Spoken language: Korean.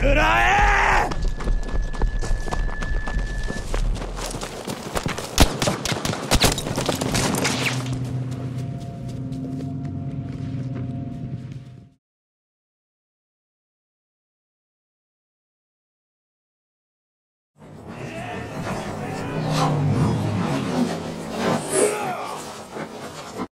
くらえ